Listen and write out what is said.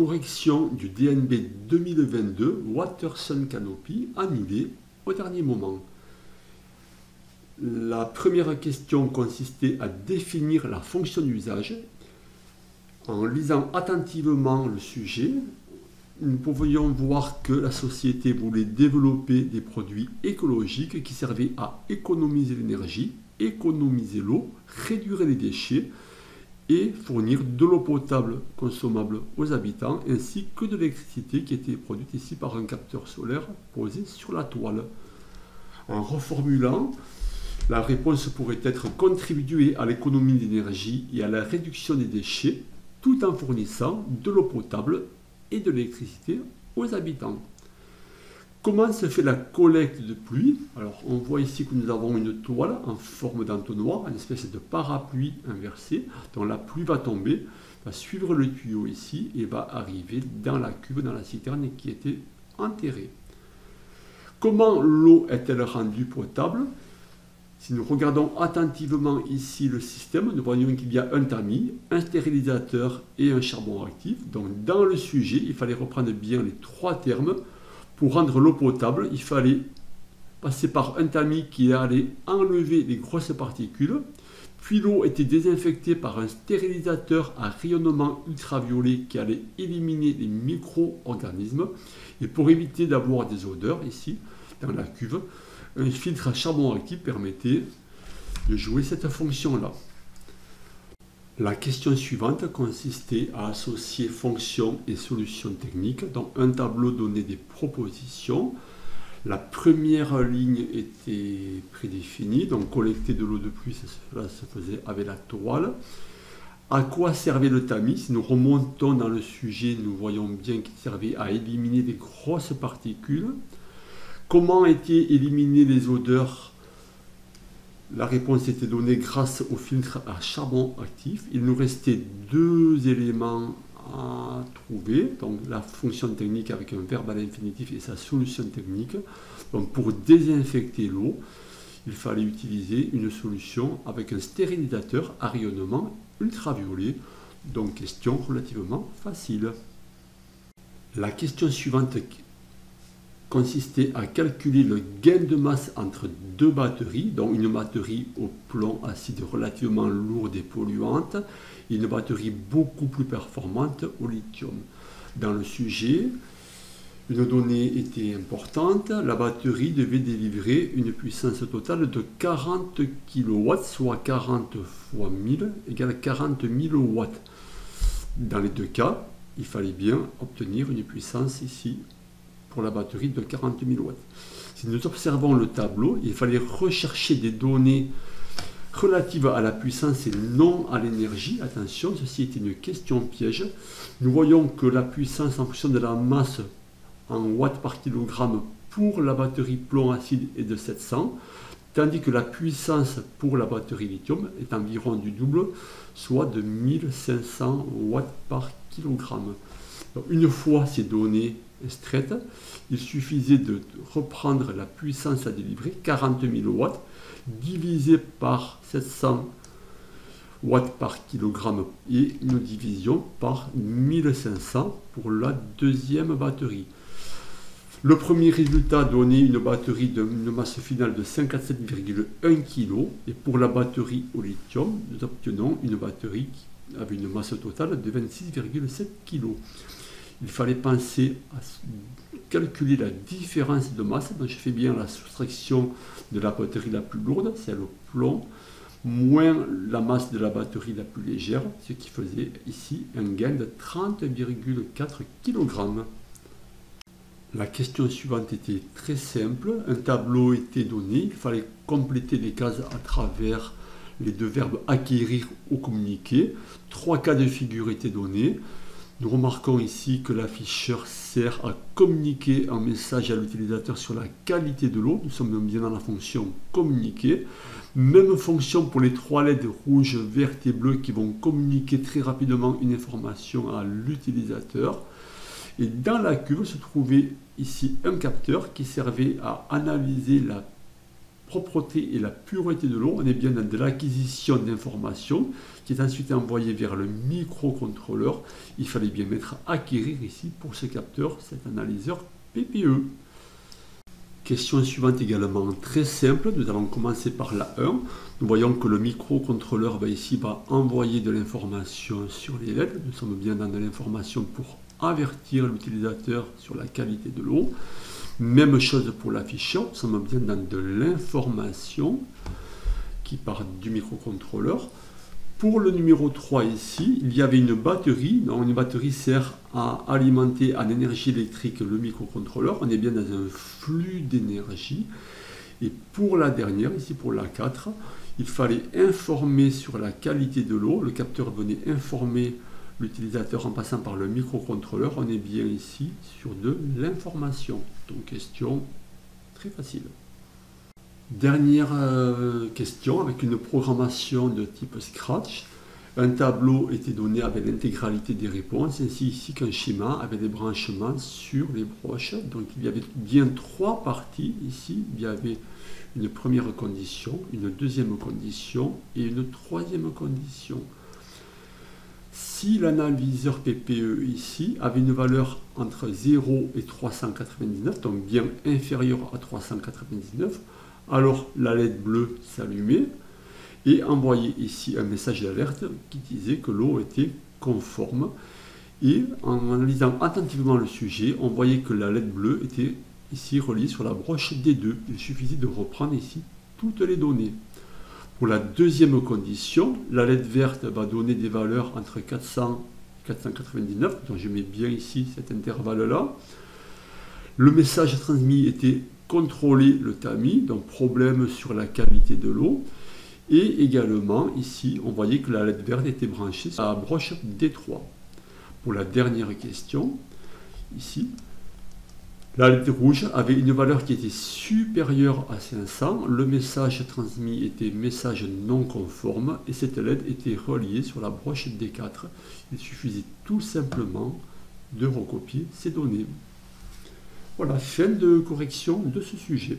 correction du DNB 2022 Water Sun Canopy annulée au dernier moment. La première question consistait à définir la fonction d'usage. En lisant attentivement le sujet, nous pouvions voir que la société voulait développer des produits écologiques qui servaient à économiser l'énergie, économiser l'eau, réduire les déchets et fournir de l'eau potable consommable aux habitants ainsi que de l'électricité qui était produite ici par un capteur solaire posé sur la toile. En reformulant, la réponse pourrait être contribuer à l'économie d'énergie et à la réduction des déchets tout en fournissant de l'eau potable et de l'électricité aux habitants. Comment se fait la collecte de pluie? Alors on voit ici que nous avons une toile en forme d'entonnoir, une espèce de parapluie inversé, dont la pluie va tomber, va suivre le tuyau ici et va arriver dans la cuve, dans la citerne qui était enterrée. Comment l'eau est-elle rendue potable? Si nous regardons attentivement ici le système, nous voyons qu'il y a un tamis, un stérilisateur et un charbon actif. Donc dans le sujet, il fallait reprendre bien les trois termes. Pour rendre l'eau potable, il fallait passer par un tamis qui allait enlever les grosses particules, puis l'eau était désinfectée par un stérilisateur à rayonnement ultraviolet qui allait éliminer les micro-organismes. Et pour éviter d'avoir des odeurs ici, dans la cuve, un filtre à charbon actif permettait de jouer cette fonction-là. La question suivante consistait à associer fonctions et solutions techniques. dans un tableau donnait des propositions. La première ligne était prédéfinie, donc collecter de l'eau de pluie, cela se faisait avec la toile. À quoi servait le tamis? Si nous remontons dans le sujet, nous voyons bien qu'il servait à éliminer des grosses particules. Comment étaient éliminées les odeurs La réponse était donnée grâce au filtre à charbon actif. Il nous restait deux éléments à trouver. Donc la fonction technique avec un verbe à l'infinitif et sa solution technique. Donc pour désinfecter l'eau, il fallait utiliser une solution avec un stérilisateur à rayonnement ultraviolet. Donc question relativement facile. La question suivante consistait à calculer le gain de masse entre deux batteries, donc une batterie au plomb acide relativement lourde et polluante, et une batterie beaucoup plus performante au lithium. Dans le sujet, une donnée était importante, la batterie devait délivrer une puissance totale de 40 kW, soit 40 fois 1000 égale 40 000 watts. Dans les deux cas, il fallait bien obtenir une puissance ici pour la batterie de 40 000 watts. Si nous observons le tableau, il fallait rechercher des données relatives à la puissance et non à l'énergie. Attention, ceci est une question piège. Nous voyons que la puissance en fonction de la masse en watts par kilogramme pour la batterie plomb acide est de 700, tandis que la puissance pour la batterie lithium est environ du double, soit de 1500 watts par kilogramme. une fois ces données il suffisait de reprendre la puissance à délivrer, 40 000 watts, divisé par 700 watts par kilogramme et une division par 1500 pour la deuxième batterie. Le premier résultat donnait une batterie de masse finale de 57,1 kg et pour la batterie au lithium, nous obtenons une batterie avec une masse totale de 26,7 kg il fallait penser à calculer la différence de masse. Donc je fais bien la soustraction de la batterie la plus lourde, c'est le plomb, moins la masse de la batterie la plus légère, ce qui faisait ici un gain de 30,4 kg. La question suivante était très simple. Un tableau était donné. Il fallait compléter les cases à travers les deux verbes acquérir ou communiquer. Trois cas de figure étaient donnés. Nous remarquons ici que l'afficheur sert à communiquer un message à l'utilisateur sur la qualité de l'eau. Nous sommes bien dans la fonction communiquer. Même fonction pour les trois LED rouge, vert et bleu qui vont communiquer très rapidement une information à l'utilisateur. Et dans la cuve se trouvait ici un capteur qui servait à analyser la propreté et la pureté de l'eau. On est bien dans de l'acquisition d'informations qui est ensuite envoyée vers le microcontrôleur. Il fallait bien mettre acquérir ici pour ce capteur, cet analyseur PPE. Question suivante également très simple. Nous allons commencer par la 1. Nous voyons que le microcontrôleur va ici va envoyer de l'information sur les LED. Nous sommes bien dans de l'information pour avertir l'utilisateur sur la qualité de l'eau. Même chose pour l'afficheur, nous sommes bien dans de l'information qui part du microcontrôleur. Pour le numéro 3 ici, il y avait une batterie. Donc une batterie sert à alimenter en énergie électrique le microcontrôleur. On est bien dans un flux d'énergie. Et pour la dernière, ici pour la 4, il fallait informer sur la qualité de l'eau. Le capteur venait informer l'utilisateur en passant par le microcontrôleur. On est bien ici sur de l'information. Donc question très facile. Dernière euh, question avec une programmation de type Scratch. Un tableau était donné avec l'intégralité des réponses, ainsi ici qu'un schéma avec des branchements sur les broches. Donc il y avait bien trois parties ici. Il y avait une première condition, une deuxième condition et une troisième condition. Si l'analyseur PPE ici avait une valeur entre 0 et 399, donc bien inférieure à 399, alors la LED bleue s'allumait et envoyait ici un message d'alerte qui disait que l'eau était conforme. Et en analysant attentivement le sujet, on voyait que la LED bleue était ici reliée sur la broche D2. Il suffisait de reprendre ici toutes les données. Pour la deuxième condition, la LED verte va donner des valeurs entre 400 et 499, donc je mets bien ici cet intervalle-là. Le message transmis était contrôler le tamis, donc problème sur la qualité de l'eau. Et également, ici, on voyait que la LED verte était branchée sur la broche D3. Pour la dernière question, ici, la LED rouge avait une valeur qui était supérieure à 500. Le message transmis était message non conforme et cette LED était reliée sur la broche D4. Il suffisait tout simplement de recopier ces données. Voilà, fin de correction de ce sujet.